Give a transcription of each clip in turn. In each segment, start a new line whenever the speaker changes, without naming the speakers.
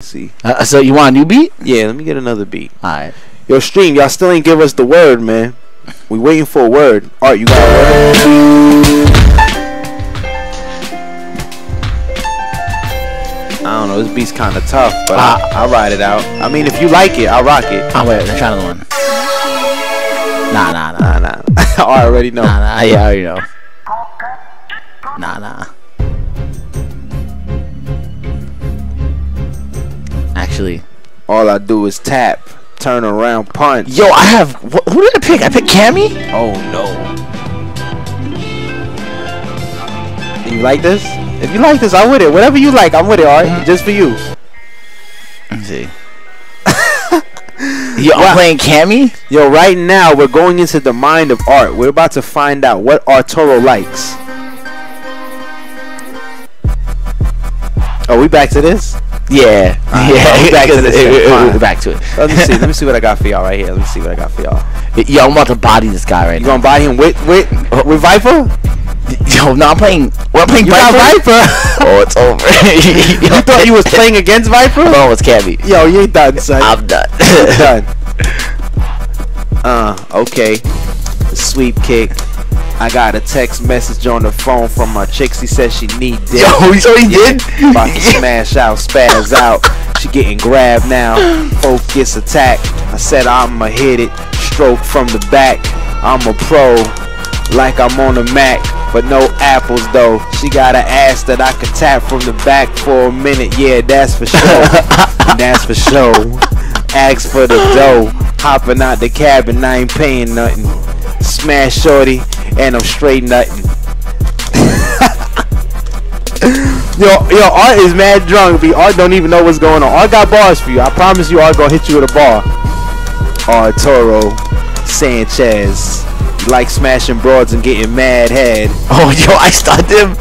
See.
Uh, so you want a new beat?
Yeah, let me get another beat.
All right.
Yo, stream, y'all still ain't give us the word, man. We waiting for a word. Art, you got a word? I don't know. This beat's kind of tough, but I, I'll ride it out. I mean, if you like it, I'll rock it.
Oh wait, let's try another one. Nah, nah, nah,
Nah, nah. I already know.
nah, nah. Yeah, I already know. Nah, nah. Actually,
All I do is tap, turn around, punch.
yo, I have. Wh- who did I pick? I picked Cammy.
Oh no. You like this? If you like this, I'm with it. Whatever you like, I'm with it, alright? Just for you.
Let's see. Yo, I'm
Wow.
playing Cammy.
Yo, right now we're going into the mind of art. We're about to find out what Arturo likes. Are we back to this?
Yeah,
Alright,
yeah.
well, back to this then.
We're back to it.
Let me see. Let me see what I got for y'all right here. Let me see what I got for y'all.
Yo, I'm about to body this guy right
You
now.
gonna buy him with with with Viper?
Yo, no, I'm playing. Well, I'm playing
You
Viper.
Viper?
oh, it's over.
you thought you was playing against Viper?
No, it's Cammy.
Yo, you ain't done, son.
I'm done.
done. Uh, okay. Sweep kick. I got a text message on the phone from my chick. She said she need dick.
Yo, so he did.
About to smash out, spaz out. She getting grabbed now. Focus attack. I said I'ma hit it. Stroke from the back. I'm a pro. Like I'm on a Mac. But no apples though. She got an ass that I can tap from the back for a minute. Yeah, that's for sure. that's for sure. Ask for the dough. Hopping out the cabin, I ain't paying nothing. Smash shorty, and I'm straight nothing. Yo, yo, Art is mad drunk. B. Art don't even know what's going on. Art got bars for you. I promise you, Art gonna hit you with a bar. Arturo Sanchez. You like smashing broads and getting mad head.
Oh, yo, I stunned him.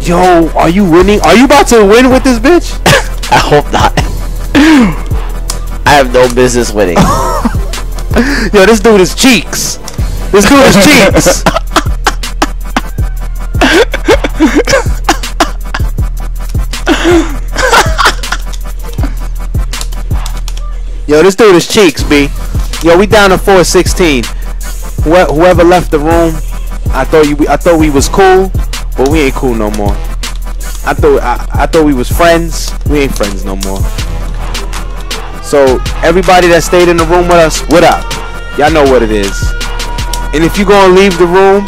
Yo, are you winning? Are you about to win with this bitch?
I hope not. I have no business winning.
Yo, this dude is cheeks. This dude is cheeks. Yo, this dude is cheeks, B. Yo, we down to 416. Wh- whoever left the room, I thought you. I thought we was cool, but we ain't cool no more. I thought I, I thought we was friends. We ain't friends no more. So everybody that stayed in the room with us, what up? Y'all know what it is. And if you gonna leave the room,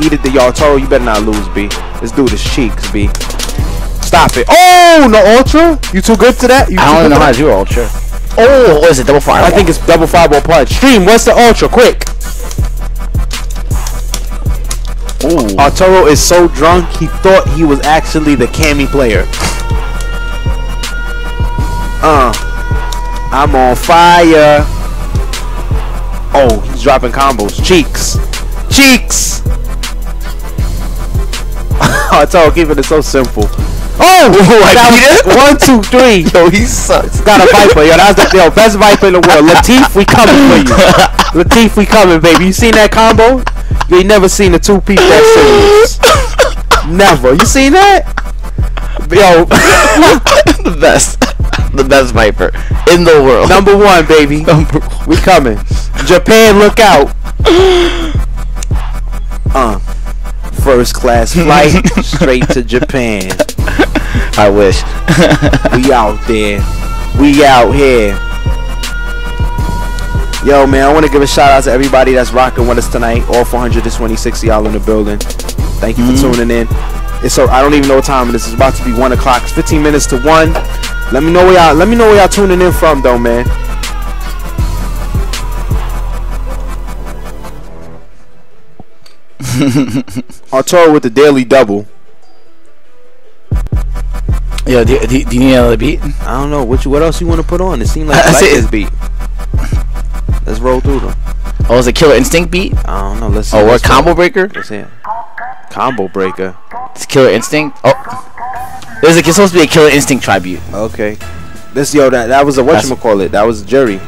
eat it the y'all Toro, you better not lose, B. This dude is cheeks, B. Stop it. Oh, no ultra? You too good to that? You
I don't even know how to do ultra. Oh, what is it? Double fire.
I think it's double fireball punch. Stream, what's the ultra? Quick.
Ooh.
Arturo is so drunk he thought he was actually the Cammy player. Uh, I'm on fire. Oh, he's dropping combos. Cheeks, cheeks. Arturo keeping it so simple. Oh,
I
that was one, two, three.
Yo, he sucks.
Got a viper, yo. That's the yo, best viper in the world. Latif, we coming for you. Latif, we coming, baby. You seen that combo? You ain't never seen a two piece that serious. Never. You seen that? Yo,
the best. The best Viper in the world.
number one, baby. Number. We coming. Japan, look out. Uh, first class flight straight to Japan.
I wish.
We out there. We out here. Yo, man, I want to give a shout out to everybody that's rocking with us tonight. All 426 of y'all in the building. Thank you for mm-hmm. tuning in. It's so I don't even know what time it is. It's about to be one o'clock. It's 15 minutes to one. Let me know where y'all. Let me know where y'all tuning in from, though, man. Arturo with the daily double.
Yo, do, do, do you need another beat?
I don't know what you. What else you want to put on? It seemed like
I
like
see-
this beat. Let's roll through them.
Oh, is it Killer Instinct beat?
I don't know. Let's oh, see.
Oh, or
Let's
Combo
roll.
Breaker?
Let's see. it. Combo breaker.
It's Killer Instinct. Oh, there's a, it's supposed to be a Killer Instinct tribute.
Okay. This yo that that was a
what
you call it? That was a jury.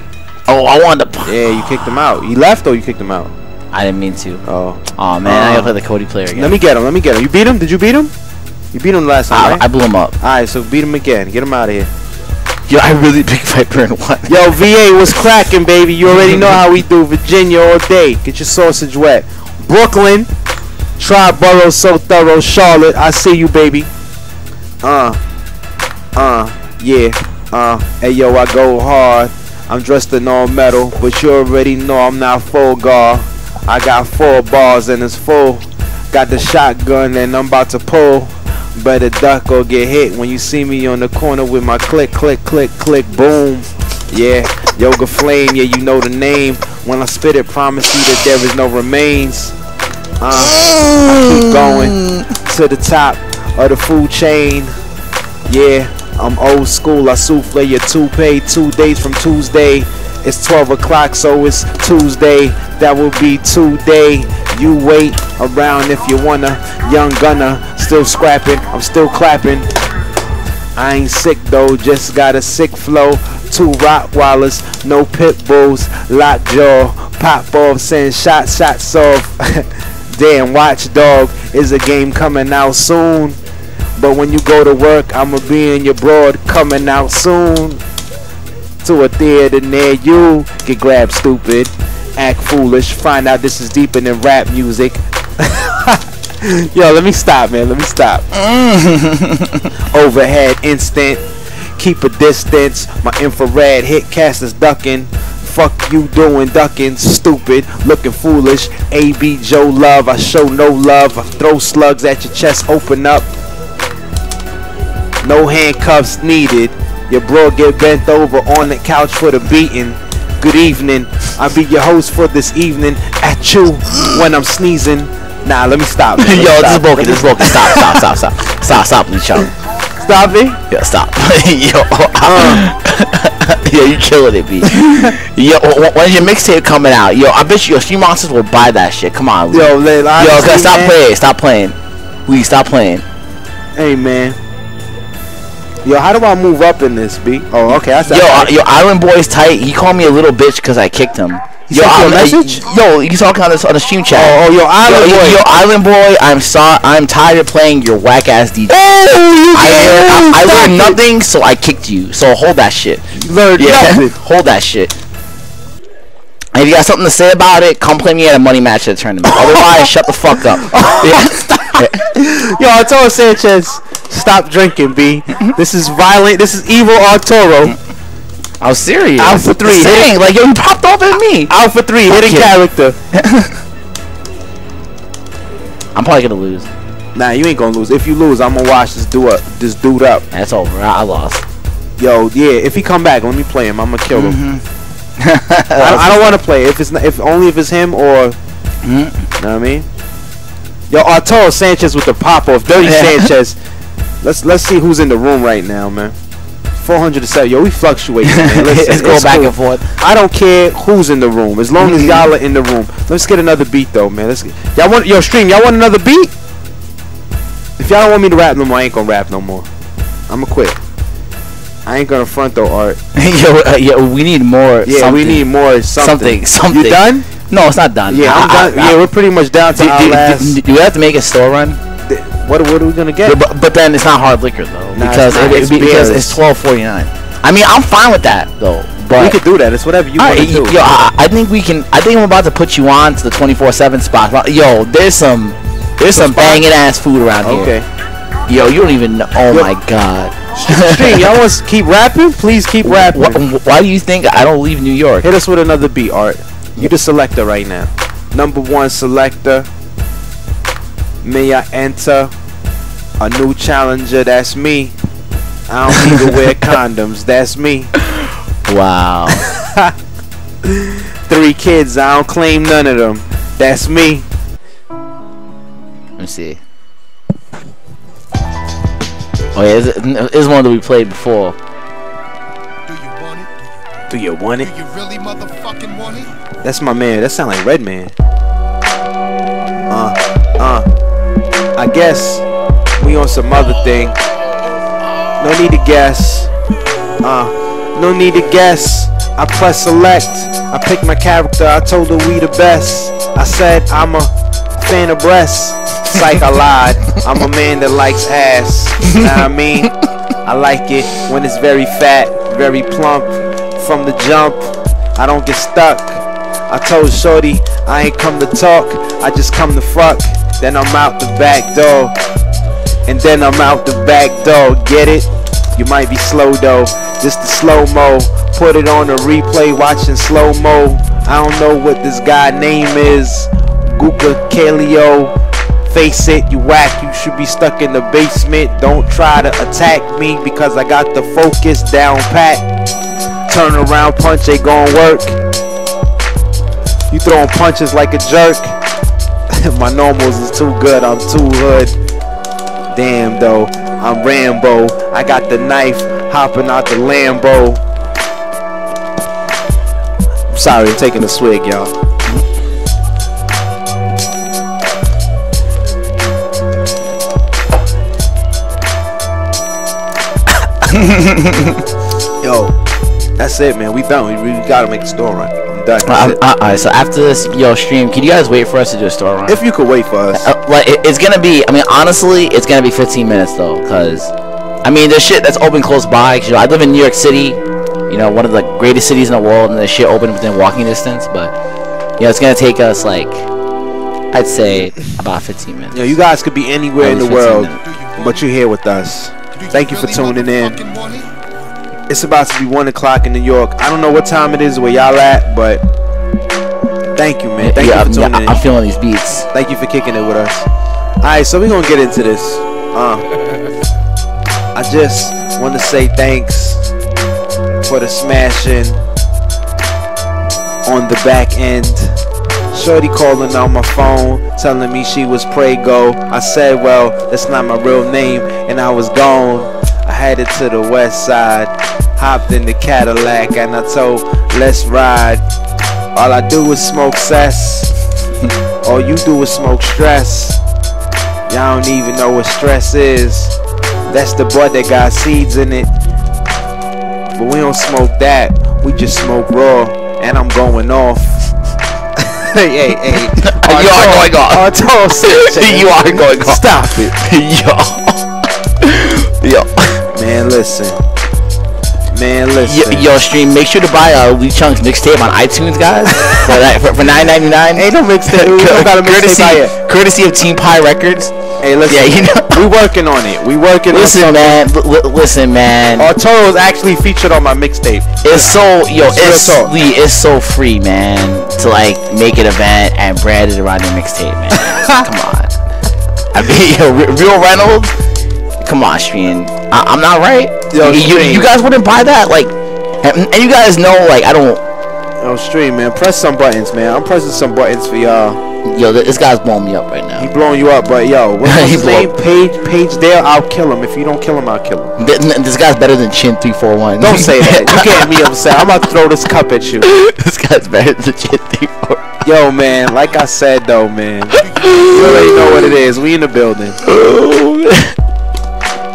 Oh, I wanted to.
Yeah, you kicked him out. He left or you kicked him out?
I didn't mean to.
Oh.
Oh man, I
Uh,
gotta play the Cody player again.
Let me get him. Let me get him. You beat him? Did you beat him? You beat him last time,
I,
right?
I blew him up.
All right, so beat him again. Get him out of here.
Yo, I really big Viper in one.
Yo, VA was cracking, baby. You already know how we do. Virginia all day. Get your sausage wet. Brooklyn. Triborough so thorough. Charlotte. I see you, baby. Uh. Uh. Yeah. Uh. Hey, yo, I go hard. I'm dressed in all metal, but you already know I'm not full guard. I got four bars and it's full. Got the shotgun and I'm about to pull. Better duck or get hit when you see me on the corner with my click, click, click, click, boom. Yeah, Yoga Flame, yeah, you know the name. When I spit it, promise you that there is no remains. Uh, I keep going to the top of the food chain. Yeah, I'm old school. I souffle your toupee two days from Tuesday. It's 12 o'clock, so it's Tuesday. That will be today. You wait around if you wanna. Young gunner, still scrapping. I'm still clapping. I ain't sick though, just got a sick flow. Two Rottweilers, no pit bulls, lockjaw, pop off, send shot, shots off. Damn, Watchdog is a game coming out soon. But when you go to work, I'ma be in your broad coming out soon. To a theater near you, get grabbed stupid, act foolish, find out this is deeper than rap music. Yo, let me stop, man. Let me stop. Overhead instant. Keep a distance. My infrared hit casters ducking. Fuck you doing ducking, stupid, looking foolish. AB Joe Love, I show no love. I throw slugs at your chest, open up. No handcuffs needed. Your bro get bent over on the couch for the beating. Good evening. I'll be your host for this evening. At you when I'm sneezing. Nah, let me stop. Let me
Yo, this is
stop.
broken. This is broken. Stop, stop, stop, stop, stop, stop, please, Charlie.
Stop it.
Yo, stop. Yo, yo, you killing it, B. Yo, when's your mixtape coming out? Yo, I bet you your Stream Monsters will buy that shit. Come on, Lee.
Yo, let,
Yo,
honestly,
stop
man,
playing. Stop playing. We stop playing.
Hey, man. Yo, how do I move up in this, B? Oh, okay. I said.
Yo, uh, yo, Island Boy's tight. He called me a little bitch because I kicked him. Yo,
you
I'm-
message?
Yo, he's talking on the on the stream chat.
Oh, oh, yo, Island
yo,
Boy.
Yo, Island Boy, I'm sorry. I'm tired of playing your whack ass DJ.
Oh, you
I, learned, I, I learned nothing, so I kicked you. So hold that shit.
You learned
Yeah,
nothing.
hold that shit. And if you got something to say about it, come play me at a money match at a tournament. Otherwise, shut the fuck up. Yeah.
Yo, Arturo Sanchez, stop drinking, B. This is violent. This is evil Arturo.
I was serious.
Alpha three,
Saying, like, yo, you popped off at me.
Alpha 3, hidden
you.
character.
I'm probably gonna lose.
Nah, you ain't gonna lose. If you lose, I'm gonna watch this dude up. This dude up.
That's over. I, I lost.
Yo, yeah. If he come back, let me play him. I'm gonna kill him.
Mm-hmm.
I don't, I don't want to play. If it's not, if only if it's him or. You know what I mean? Yo, Arturo Sanchez with the pop off. Dirty
Yeah.
Sanchez. Let's let's see who's in the room right now, man. 400 to 7. Yo, we fluctuate. Man. Listen,
Let's go back
cool.
and forth.
I don't care who's in the room, as long as
Mhm.
y'all are in the room. Let's get another beat though, man. Let's get, y'all want yo stream. Y'all want another beat? If y'all don't want me to rap no more, I ain't gonna rap no more. I'ma quit. I ain't gonna front though, Art.
yo, uh, yo, we need more.
Yeah,
something.
we need more something.
something. Something.
You done?
No, it's not done.
Yeah, I'm
I- I-
done.
I-
yeah, we're pretty much down to
do,
our
do-
last.
do- do we have to make a store run?
What what are we gonna get?
But, but then it's not hard liquor though
Nah,
because
it's
it, because it's twelve forty nine. I mean, I'm fine with that though. But
we could do that. It's whatever you want to do.
yo, I, I think we can. I think I'm about to put you on to the 24/7 spot. Yo, there's some, there's some
spot?
banging ass food around
okay.
here. Yo, you don't even know. Oh
Yo.
my god.
Stream, y'all want to keep rapping? Please keep rapping.
Wh- why do you think I don't leave New York?
Hit us with another beat, Art. You the selector right now. Number one selector. May I enter a new challenger? That's me. I don't need to wear condoms. That's me.
Wow.
Three kids. I don't claim none of them. That's me.
Let me see. Oh yeah, it's, this one that we played before.
Do you want it?
Do you want it?
Do
it?
you really motherfucking want it?
That's my man. That sound like Redman. I guess we on some other thing. No need to guess. Uh, no need to guess. I press select. I pick my character. I told her we the best. I said I'm a fan of breasts. Psych, I lied. I'm a man that likes ass. You know what I mean? I like it when it's very fat, very plump from the jump. I don't get stuck. I told Shorty I ain't come to talk, I just come to fuck. Then I'm out the back door. And then I'm out the back door. Get it? You might be slow though. Just the slow mo. Put it on a replay, watching slow mo. I don't know what this guy name is. Guka Kaleo. Face it, you whack. You should be stuck in the basement. Don't try to attack me because I got the focus down pat. Turn around, punch ain't gon' work. You throwing punches like a jerk. My normals is too good. I'm too hood. Damn though, I'm Rambo. I got the knife hopping out the Lambo. I'm sorry, I'm taking a swig, y'all. Yo, that's it, man. We done. We really gotta make the store run. Done.
Uh, uh, Alright, so after this yo stream, can you guys wait for us to do a store run?
If you could wait for us.
Uh, like it, it's gonna be. I mean, honestly, it's gonna be 15 minutes though, cause I mean, there's shit that's open close by. 'cause, you know, I live in New York City, you know, one of the greatest cities in the world, and there's shit open within walking distance. But you know, it's gonna take us like, I'd say about 15 minutes.
Yo, you guys could be anywhere in the world,
minutes.
but you're here with us. Thank you for tuning in.
Motherfucking want it?
It's about to be one o'clock in New York. I don't know what time it is where y'all at, but thank you, man. Thank
yeah,
you
I'm,
for tuning
yeah,
in.
I'm feeling these beats.
Thank you for kicking it with us. Alright, so we're gonna get into this. Uh, I just want to say thanks for the smashing on the back end. Shorty calling on my phone, telling me she was Prego. I said, well, that's not my real name, and I was gone. I headed to the west side, hopped in the Cadillac, and I told, let's ride. All I do is smoke cess. All you do is smoke stress. Y'all don't even know what stress is. That's the bud that got seeds in it. But we don't smoke that. We just smoke raw. And I'm going off. hey, hey, hey.
You are going off.
Arturo said,
You are going off.
Stop it.
yo, yo,
Man, listen. Man, listen.
yo, stream. Make sure to buy uh, Lee Chung's mixtape on iTunes, guys, for, that, for, for 9.99.
Ain't no mixtape. We don't got a mixtape
courtesy, courtesy of Team Pie Records.
Hey, listen.
Yeah, you know.
We working on it. We working
Listen,
on
man. L- li- listen, man.
Arturo is actually featured on my mixtape.
It's so yo, it's. Lee, it's so free, man, to like make an event and brand it around your mixtape, man. come on. I mean, yo, Real Reynolds. Come on, Stream. I- I'm not right.
Yo,
you, you, you guys wouldn't buy that, like, and, and you guys know, like, I don't.
Yo, stream, man. Press some buttons, man. I'm pressing some buttons for y'all.
Yo, this guy's blowing me up right now.
He blowing you up, but yo, what's his name? Page, Page Dale. I'll kill him. If you don't kill him, I'll kill him.
Th- This guy's better than Chin three four one.
Don't say that. You getting me upset. I'm about to throw this cup at you.
this guy's better than Chin three four.
Yo, man. Like I said, though, man. You already know what it is. We in the building.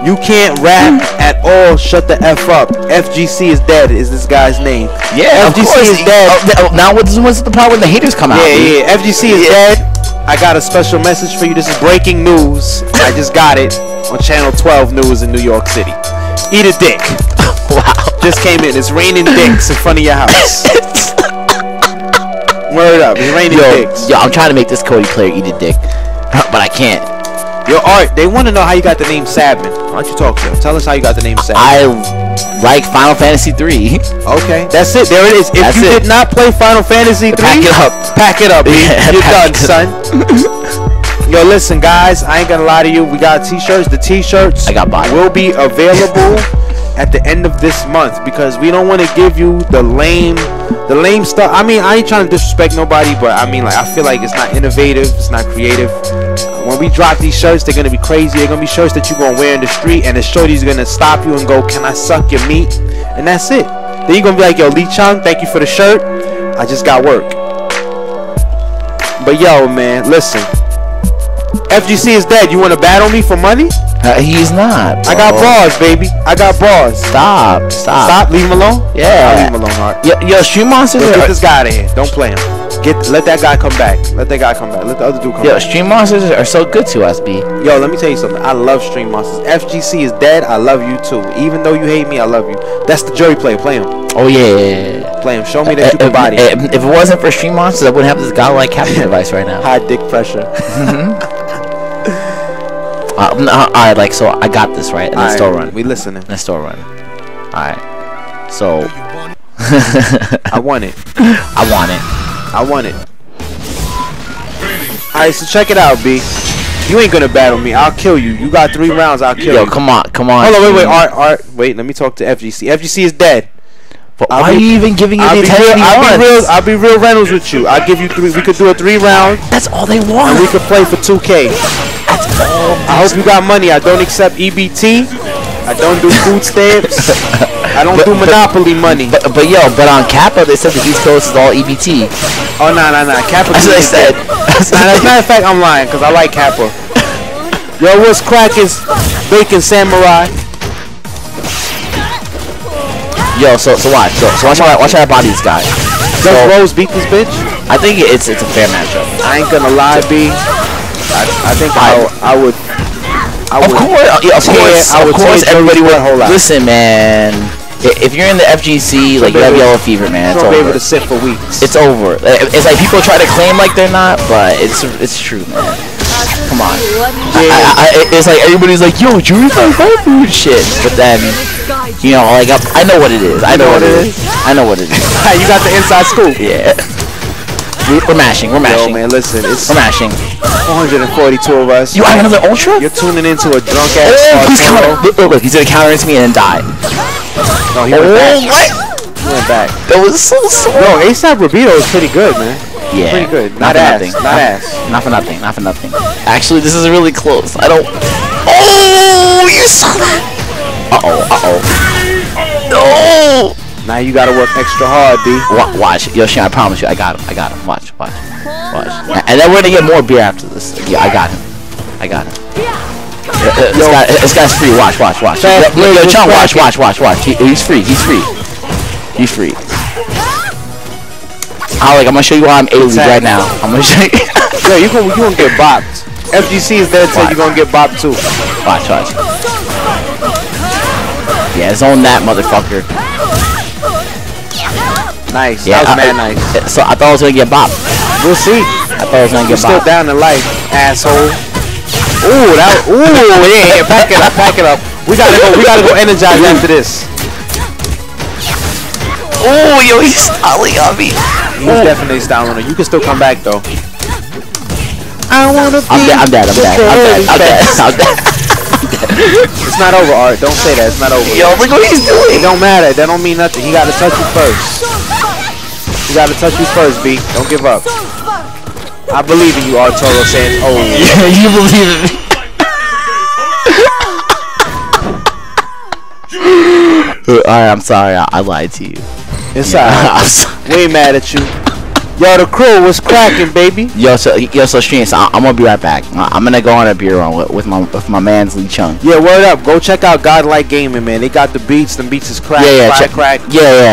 You can't rap at all. Shut the f up. FGC is dead. Is this guy's name?
Yeah,
FGC is dead.
Oh, now what's what's the part when the haters come out?
Yeah,
dude?
yeah. FGC is dead. I got a special message for you. This is breaking news. I just got it on Channel 12 News in New York City. Eat a dick.
Wow.
Just came in. It's raining dicks in front of your house. Word up. It's raining
Yo,
dicks.
yo, I'm trying to make this Cody player eat a dick, but I can't.
Yo, Art, they want to know how you got the name Sabin. Why don't you talk to them? Tell us how you got the name Sabin.
I like Final Fantasy 3.
okay, that's it. There it is. If
That's
you
it.
did not play Final Fantasy 3,
Pack it up.
Pack it up, B.
Yeah,
You're
pack
done,
it
son. Yo, listen, guys. I ain't gonna lie to you. We got t-shirts. The t-shirts
I got body.
will be available at the end of this month because we don't want to give you the lame, the lame stuff. I mean, I ain't trying to disrespect nobody, but I mean, like, I feel like it's not innovative. It's not creative. When we drop these shirts, they're gonna be crazy. They're gonna be shirts that you're gonna wear in the street, and the shorty's gonna stop you and go, "Can I suck your meat?" And that's it. Then you're gonna be like, "Yo, Lee Chung, thank you for the shirt. I just got work." But yo, man, listen. FGC is dead. You want to battle me for money?
Uh, he's not.
I got
bro.
bras, baby. I got bras.
Stop, stop.
Stop. Leave him alone.
Yeah.
I'll leave him alone, Art.
Yo, yo, Stream Monsters
Yo, get this guy out of here. Don't play him. Get let that guy come back. Let that guy come back. Let the other dude come
Yo,
back.
stream monsters are so good to us, B.
Yo, let me tell you something. I love Stream Monsters. FGC is dead. I love you too. Even though you hate me, I love you. That's the jury play. Play him.
Oh yeah.
Play him. Show me that uh, you can
if,
body.
if, uh, if it wasn't for stream monsters, I wouldn't have this godlike captain device right now.
High dick pressure. Mm-hmm.
Uh, mm, uh, Alright, like so, I got this right, and then
Alright,
store run.
We listening.
Let's store run. Alright. So,
Do you want it?
I want it.
I want it.
I want it. Alright, so check it out, B. You ain't gonna battle me. I'll kill you. You got three rounds. I'll kill
Yo,
you.
Yo, come on, come on.
Hold on, wait, wait,
stream.
Art, Art. Wait, let me talk to FGC. FGC is dead.
But
I'll
why
be-
are you even giving you
I'll
the
be, real, I'll be real. I'll be real Reynolds with you. I'll give you three. We could do a three round,
That's all they
and
want.
we could play for 2K. I hope you got money. I don't accept EBT. I don't do food stamps. I don't
But-
do
but-
Monopoly money.
But, but yo, but on Kappa they said the East Coast is all EBT.
Oh no no no, Kappa.
That's what they said.
Nah, as a matter of fact, I'm lying because I like Kappa. Yo, what's crack is Bacon Samurai.
Yo, so so watch, so, so watch how I, watch how I body this guy.
Does
So
Rose beat this bitch?
I think it's it's a fair matchup.
I ain't gonna lie, B. I, I think I, I would. I
Of
would.
course, yeah, of course,
I
of course, everybody would.
butthole out.
Listen, man. If you're in the FGC, like you have yellow fever, man. It's
I'll be able to sit for weeks.
It's over. It's like people try to claim like they're not, but it's it's true, man. Come on. I, I, I- it's like everybody's like, yo, Jury Five Five food shit, but then you know, like I, I know what it is. I know, what it is. I know what it is.
you got the inside scoop.
Yeah. We- We're mashing. We're
Yo,
mashing.
man, listen, it's
We're mashing.
442 of us.
You have another ultra?
You're tuning into a drunk ass.
Oh, please counter. Look, look, look, he's gonna counter into me and then die.
No, he went back.
Oh, what?
He went back.
That was so slow.
Yo, ASAP Rabito is pretty good, man.
Yeah.
Pretty good.
Not,
Not ass.
nothing.
Not
not,
ass.
Not for nothing. Not for nothing. Actually, this is really close. I don't. Oh, you saw that? Uh oh. Uh oh. No.
Now you gotta work extra hard, B.
Wa- watch, yo, Shane. I promise you, I got him. I got him. Watch, watch, watch. And then we're gonna get more beer after this. Yeah, I got him. I got him. Uh, uh, This, guy, this guy's free. Watch, watch, watch. Yo, yo, yo,
break,
watch,
respect
watch, watch, watch. He, he's free. He's free. He's free. I like. I'm gonna show you why I'm A-League right now. I'm gonna show you.
Yo, you gonna you gonna get bopped. FGC is dead, so
Why?
you're gonna get bopped too.
Watch, watch. Yeah, zone that motherfucker.
Nice.
Yeah,
that was
I-
mad nice.
Eh, so I thought I was gonna get bopped.
We'll see.
I thought I was gonna
You're
get
still down in life, asshole. Ooh, that. Ooh, yeah, yeah. Pack it up, pack it up. We gotta go. We gotta go energize after this.
Oh, yo, he's styling on me.
He's definitely styling on you. You can still come back though. I wanna be.
I'm dead. I'm dead. I'm dead. I'm dead. I'm dead. I'm dead.
It's not over, Art. Don't say that. It's not over.
Yo, look what he's doing.
It
doing.
don't matter. That don't mean nothing. He gotta touch you first. He gotta touch you first, B. Don't give up. I believe in you, Arturo saying, oh.
Yeah, you believe in me? Alright, I'm sorry. I, I lied to you.
It's
I'm
alright. We ain't mad at you. Yo, the crew was cracking, baby.
Yo, so yo, so. So I, I'm gonna be right back. I- I'm gonna go on a beer run with, with my with my man's Lee Chung.
Yeah, word up. Go check out Godlike Gaming, man. They got the beats. The beats is crack,
Yeah, yeah,
crack,
check-
crack.
Yeah, yeah.